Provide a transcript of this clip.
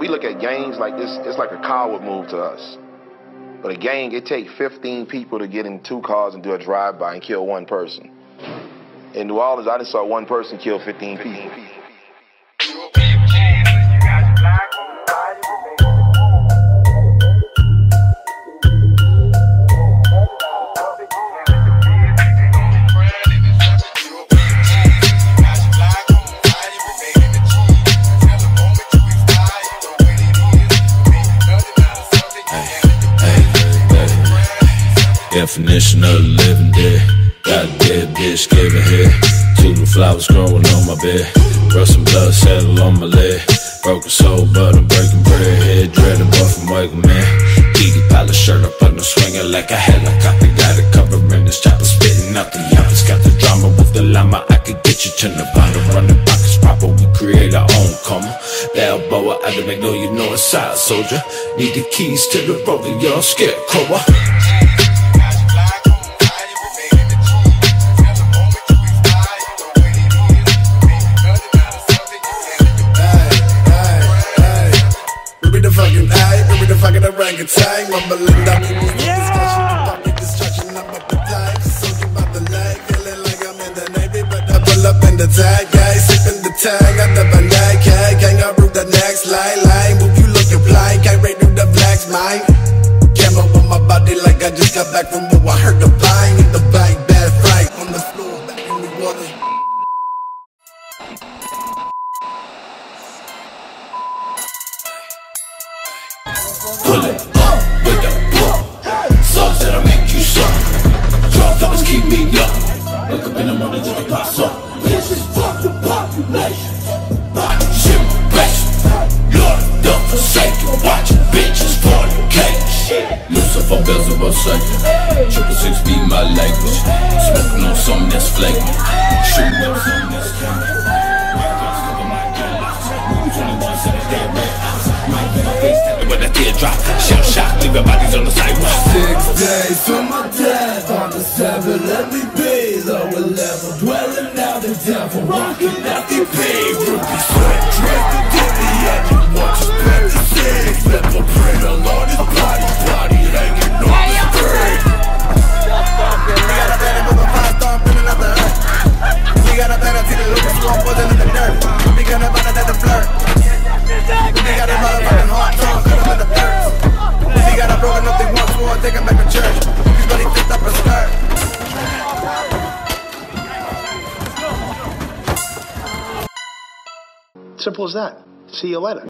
we look at gangs like this, it's like a coward move to us. But a gang, it takes 15 people to get in two cars and do a drive-by and kill one person. In New Orleans, I just saw one person kill 15 people. Definition of living dead. Got a dead bitch, a head. The flowers growing on my bed. Some blood settle on my leg. Broke a soul, but I'm breaking bread. Head dreading, buff from Michael, man. Iggy palace shirt up on the swinging like a helicopter. Got a it covering this chopper, spitting out the yachts. Got the drama with the llama. I could get you to the bottom. Running pockets proper, we create our own karma. Balboa, I can make no you know it's side soldier. Need the keys to the road, you're scarecrow. But I pull up in the tag. Gang, sipping the tag. Never nag. Gang, gang, I root the next line. Line, move you looking blind. Can't rate through the. Camera on my body like I just got back from. I heard the bang in the. Bad fright on the floor. Back in the water. Pull it up with the pull. Songs that'll make you suck. Drug fellas keep me up. Wake up in the morning till the pops up. This is fuck the population. Shit, base. Lord, the forsaken. Watching bitches fornicate. Lucifer Beelzebub Satan. Triple six be my language. Smoking on something that's flagrant. Shooting up something that's coming. Teardrop, shell shock, leave your bodies on the sidewalk. Six days to my death on the seven. Let me be lower level, dwelling out the devil, walking out the pay. Simple as that. See you later.